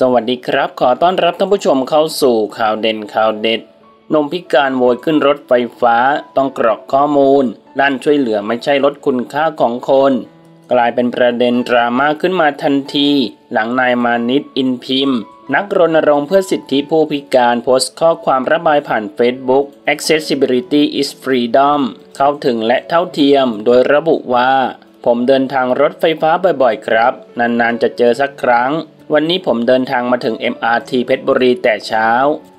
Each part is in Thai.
สวัสดีครับ ขอต้อนรับท่านผู้ชมเข้าสู่ข่าวเด่นข่าวเด็ดนมพิการโวยขึ้นรถไฟฟ้าต้องกรอกข้อมูลลั่นช่วยเหลือไม่ใช่ลดคุณค่าของคน กลายเป็นประเด็นดราม่าขึ้นมาทันที หลังนายมานิตอินพิมพ์ นักรณรงค์เพื่อสิทธิผู้พิการโพสต์ข้อความระบายผ่าน Facebook Accessibility is Freedom เข้าถึงและเท่าเทียม โดยระบุว่า ผมเดินทางรถไฟฟ้าบ่อยๆ ครับ นานๆจะเจอสักครั้ง วันนี้ผมเดินทางมาถึง MRT เพชรบุรีแต่เช้า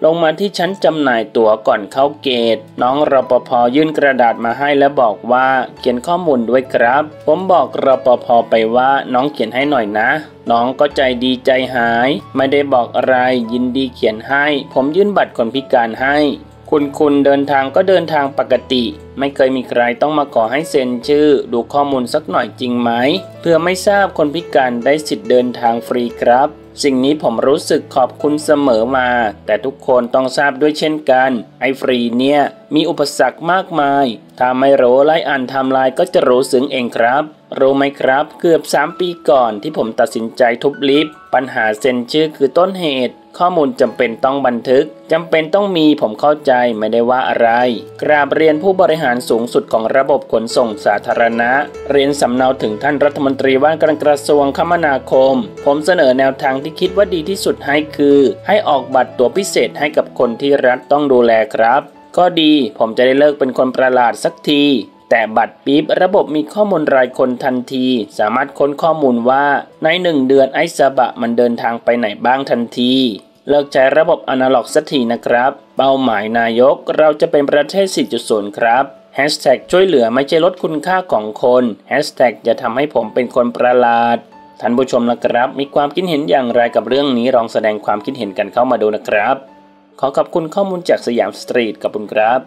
ลงมาที่ชั้นจำหน่ายตั๋วก่อนเข้าเกต น้องรปภยื่นกระดาษมาให้และบอกว่าเขียนข้อมูลด้วยครับ ผมบอกรปภไปว่าน้องเขียนให้หน่อยนะ น้องก็ใจดีใจหาย ไม่ได้บอกอะไรยินดีเขียนให้ ผมยื่นบัตรคนพิการให้ คุณคุณเดินทางก็เดินทางปกติ ไม่เคยมีใครต้องมาขอให้เซ็นชื่อ ดูข้อมูลสักหน่อยจริงไหม เพื่อไม่ทราบคนพิการได้สิทธิ์เดินทางฟรีครับ สิ่งนี้ผมรู้สึกขอบคุณเสมอมา แต่ทุกคนต้องทราบด้วยเช่นกัน ไอ้ฟรีเนี่ย มีอุปสรรคมากมาย ถ้าไม่รู้ไล่อ่านทม์ไลน์ก็จะรู้สึงเองครับรู้ไหมครับ เกือบ 3 ปีก่อนที่ผมตัดสินใจทุบลิฟต์ปัญหาเซ็นชื่อคือต้นเหตุ ข้อมูลจำเป็นต้องบันทึกจำเป็นต้องมีผมเข้าใจไม่ได้ว่าอะไร กราบเรียนผู้บริหารสูงสุดของระบบขนส่งสาธารณะ เรียนสำเนาถึงท่านรัฐมนตรีว่าการกระทรวงคมนาคม ผมเสนอแนวทางที่คิดว่าดีที่สุดให้คือ ให้ออกบัตรตัวพิเศษให้กับคนที่รัฐต้องดูแลครับ ก็ดีผมจะได้เลิกเป็นคนประหลาดสักทีแต่บัตรปี๊บระบบมีข้อมูลรายคนทันที สามารถค้นข้อมูลว่าในหนึ่งเดือนไอซาบะมันเดินทางไปไหนบ้างทันที เลิกใช้ระบบอนาล็อกสักทีนะครับ เป้าหมายนายกเราจะเป็นประเทศ 4.0 ครับแฮชแท็กช่วยเหลือไม่ใช่ลดคุณค่าของคนแฮชแท็กจะทำให้ผมเป็นคนประหลาด ท่านผู้ชมนะครับ มีความคิดเห็นอย่างไรกับเรื่องนี้ลองแสดงความคิดเห็นกันเข้ามาดูนะครับ ขอขอบคุณข้อมูลจากสยามสตรีทขอบคุณครับ